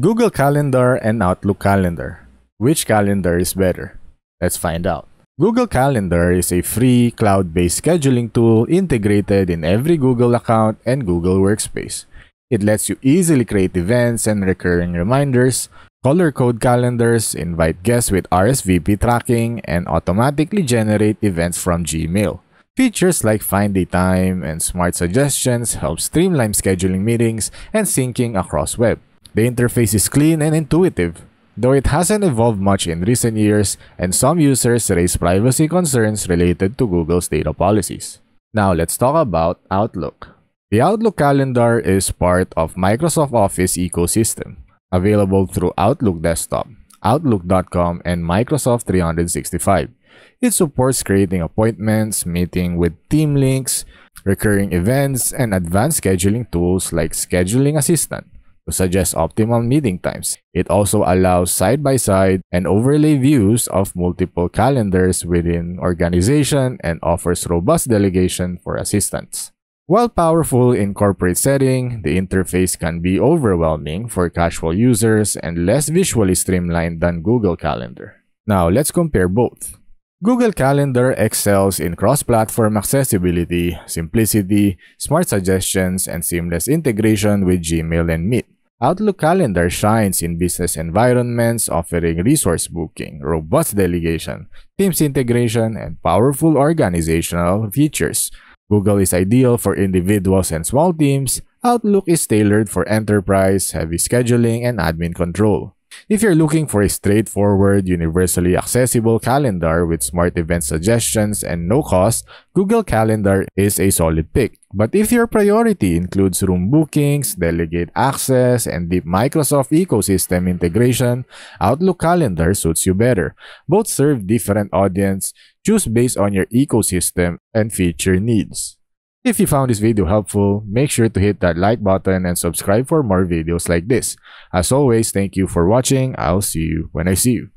Google Calendar and Outlook Calendar. Which calendar is better? Let's find out. Google Calendar is a free cloud-based scheduling tool integrated in every Google account and Google Workspace. It lets you easily create events and recurring reminders, color code calendars, invite guests with RSVP tracking, and automatically generate events from Gmail. Features like Find a Time and Smart Suggestions help streamline scheduling meetings and syncing across web. The interface is clean and intuitive, though it hasn't evolved much in recent years and some users raise privacy concerns related to Google's data policies. Now let's talk about Outlook. The Outlook calendar is part of Microsoft Office ecosystem, available through Outlook Desktop, Outlook.com, and Microsoft 365. It supports creating appointments, meeting with team links, recurring events, and advanced scheduling tools like Scheduling Assistant to suggest optimal meeting times. It also allows side-by-side and overlay views of multiple calendars within organization and offers robust delegation for assistants. While powerful in corporate setting, the interface can be overwhelming for casual users and less visually streamlined than Google Calendar. Now, let's compare both. Google Calendar excels in cross-platform accessibility, simplicity, smart suggestions, and seamless integration with Gmail and Meet. Outlook Calendar shines in business environments offering resource booking, robust delegation, Teams integration, and powerful organizational features. Google is ideal for individuals and small teams. Outlook is tailored for enterprise, heavy scheduling, and admin control. If you're looking for a straightforward, universally accessible calendar with smart event suggestions and no cost, Google Calendar is a solid pick. But if your priority includes room bookings, delegate access, and deep Microsoft ecosystem integration, Outlook Calendar suits you better. Both serve different audience, choose based on your ecosystem and feature needs. If you found this video helpful, make sure to hit that like button and subscribe for more videos like this. As always, thank you for watching. I'll see you when I see you.